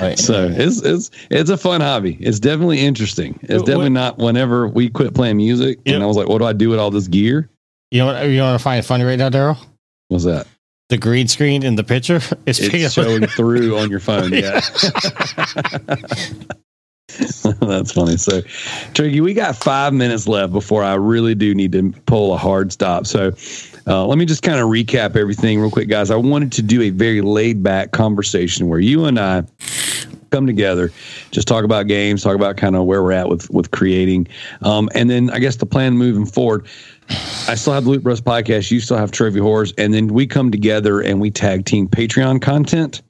Right. So it's it's it's a fun hobby. It's definitely interesting. It's definitely not. Whenever we quit playing music, Yep. and I was like, "What do I do with all this gear?" You know what? You want to find funny right now, Darrell? What's that? The green screen in the picture is It's showing through on your phone. Yeah. That's funny. So, Tricky, we got five minutes left before I really do need to pull a hard stop. So, uh, let me just kind of recap everything real quick, guys. I wanted to do a very laid back conversation where you and I come together, just talk about games, talk about kind of where we're at with with creating, um, and then I guess the plan moving forward. I still have the Loot Bros podcast. You still have Trophy Horrors, and then we come together and we tag team Patreon content.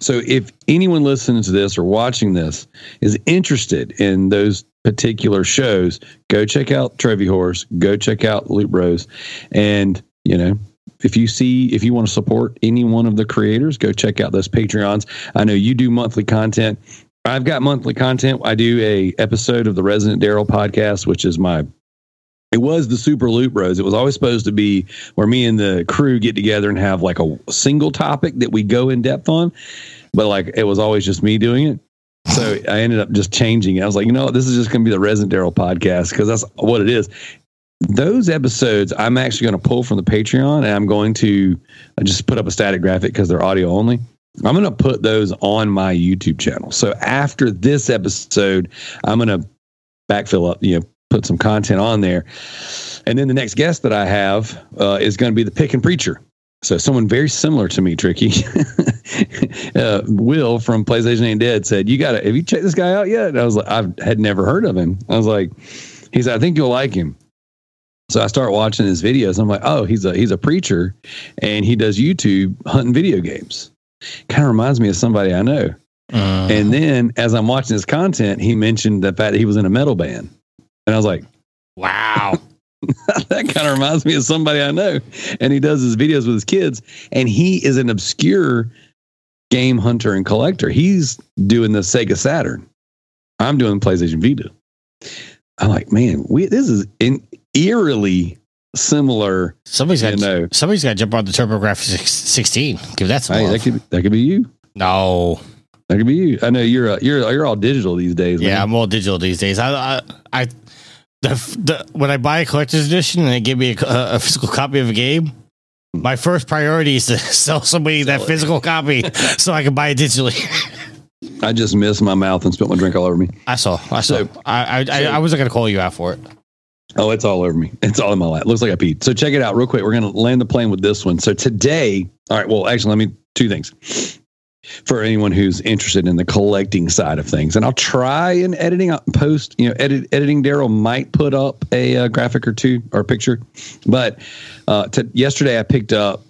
So if anyone listening to this or watching this is interested in those particular shows, go check out Trophy Horrors, go check out Loot Bros, and you know. If you see, if you want to support any one of the creators, go check out those Patreons. I know you do monthly content. I've got monthly content. I do a episode of the Resident Darrell podcast, which is my it was the Super Loot Bros. It was always supposed to be where me and the crew get together and have like a single topic that we go in depth on, but like it was always just me doing it. So I ended up just changing it. I was like, you know, this is just going to be the Resident Darrell podcast because that's what it is. Those episodes I'm actually going to pull from the Patreon and I'm going to just put up a static graphic because they're audio only. I'm going to put those on my YouTube channel. So after this episode, I'm going to backfill up, you know, put some content on there. And then the next guest that I have uh, is going to be the pick and preacher. So someone very similar to me, Tricky. uh, Will from PlayStation Ain't Dead said, "You got to have you checked this guy out yet?" And I was like, I had never heard of him. I was like, he said, "I think you'll like him." So I start watching his videos. I'm like, oh, he's a he's a preacher, and he does YouTube hunting video games. Kind of reminds me of somebody I know. Uh, And then as I'm watching his content, he mentioned the fact that he was in a metal band, and I was like, wow. that kind of reminds me of somebody I know. And he does his videos with his kids, and he is an obscure game hunter and collector. He's doing the Sega Saturn. I'm doing the PlayStation Vita. I'm like, man, we this is in, eerily similar. Somebody's got You know. somebody's got to jump on the TurboGrafx 16. Give that some Hey, that could that could be you. no. That could be you. I know you're uh, you're you're all digital these days. Yeah, man. I'm all digital these days. I, I, I the, the when I buy a collector's edition and they give me a, a physical copy of a game, my first priority is to sell somebody that physical copy so I can buy it digitally. I just missed my mouth and spilled my drink all over me. I saw. I saw. So- I, I, I, I wasn't gonna call you out for it. Oh, it's all over me. It's all in my lap. Looks like I peed. So check it out real quick. We're going to land the plane with this one. So today, all right, well, actually, let me, two things for anyone who's interested in the collecting side of things. And I'll try and editing post, you know, edit, editing Darrell might put up a uh, graphic or two or a picture. But uh, to, yesterday I picked up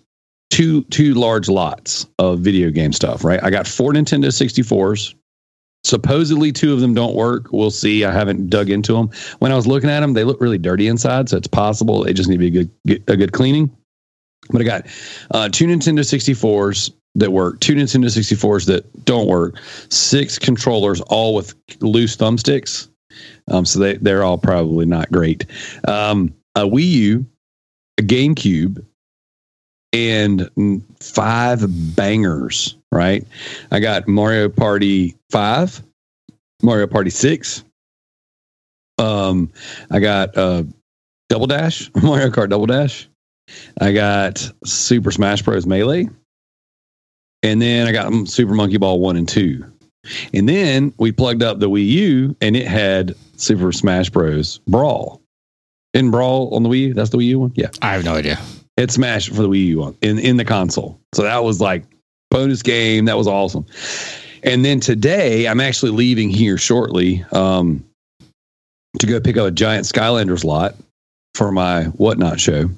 two, two large lots of video game stuff, right? I got four Nintendo 64s. Supposedly, two of them don't work. We'll see. I haven't dug into them. When I was looking at them, they look really dirty inside, so it's possible they just need to be a good a good cleaning. But I got uh, two Nintendo 64s that work, two Nintendo 64s that don't work, six controllers, all with loose thumbsticks. Um, so they they're all probably not great. Um, a Wii U, a GameCube, and five bangers. Right, I got Mario Party Five, Mario Party Six. Um, I got uh, Double Dash, Mario Kart Double Dash. I got Super Smash Bros. Melee, and then I got um, Super Monkey Ball One and Two. And then we plugged up the Wii U, and it had Super Smash Bros. Brawl. In Brawl on the Wii U, that's the Wii U one. Yeah, I have no idea. it smashed for the Wii U one in in the console. So that was like bonus game. That was awesome. And then today, I'm actually leaving here shortly um, to go pick up a giant Skylanders lot for my whatnot show.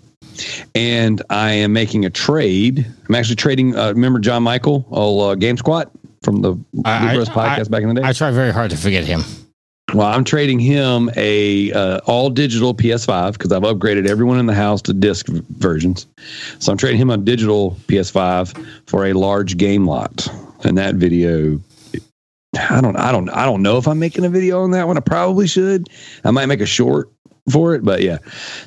And I am making a trade. I'm actually trading. Uh, remember John Michael, old uh, Game Squat from the I- Loot Bros I- podcast back in the day? I try very hard to forget him. Well, I'm trading him a uh, all digital PS5 because I've upgraded everyone in the house to disc versions. So I'm trading him a digital PS5 for a large game lot. And that video, I don't, I don't, I don't know if I'm making a video on that one. I probably should. I might make a short for it, but yeah.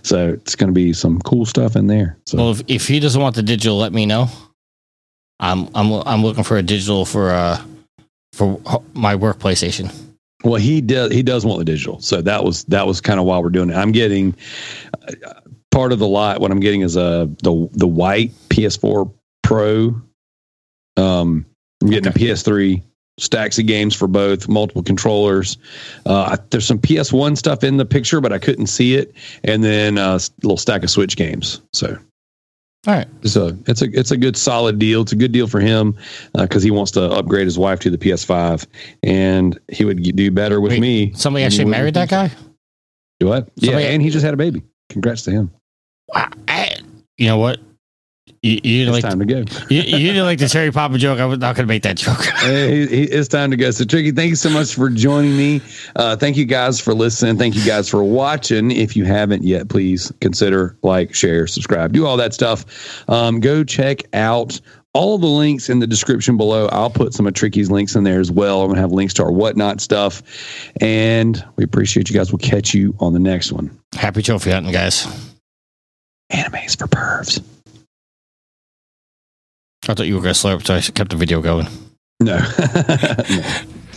So it's going to be some cool stuff in there. So Well, if, if he doesn't want the digital, let me know. I'm I'm I'm looking for a digital for uh for my work PlayStation. Well, he does. He does want the digital, so that was that was kind of why we're doing it. I'm getting uh, part of the lot. What I'm getting is a the the white PS4 Pro. Um, I'm getting a PS3 stacks of games for both, multiple controllers. Uh, there's some PS1 stuff in the picture, but I couldn't see it, and then uh, a little stack of Switch games. So All right. so it's a it's a good solid deal. It's a good deal for him because he wants to upgrade his wife to the PS5, and he would do better with Wait, me. Somebody actually married that guy. Do what? Yeah, Somebody- and he just had a baby. Congrats to him. Wow. I- You know what? You, you It's like time to go. you, you didn't like the Cherry Papa joke. I was not going to make that joke. Hey, he- he- it's time to go. So, Tricky, thank you so much for joining me. Uh, thank you guys for listening. Thank you guys for watching. If you haven't yet, please consider like, share, subscribe, do all that stuff. Um, go check out all the links in the description below. I'll put some of Tricky's links in there as well. I'm going to have links to our whatnot stuff. And we appreciate you guys. We'll catch you on the next one. Happy trophy hunting, guys. Animes for pervs. I thought you were going to slurp, so I kept the video going. No. No.